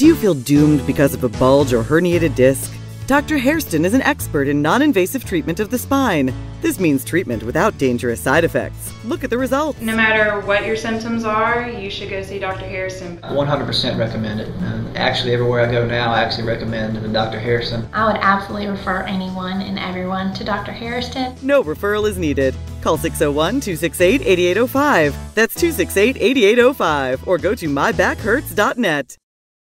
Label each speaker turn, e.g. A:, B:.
A: Do you feel doomed because of a bulge or herniated disc? Dr. Hairston is an expert in non invasive treatment of the spine. This means treatment without dangerous side effects. Look at the results.
B: No matter what your symptoms are, you should go see Dr. Hairston.
C: 100% recommend it. And actually, everywhere I go now, I actually recommend Dr. Hairston.
D: I would absolutely refer anyone and everyone to Dr. Hairston.
A: No referral is needed. Call 601 268 8805. That's 268 8805. Or go to mybackhurts.net.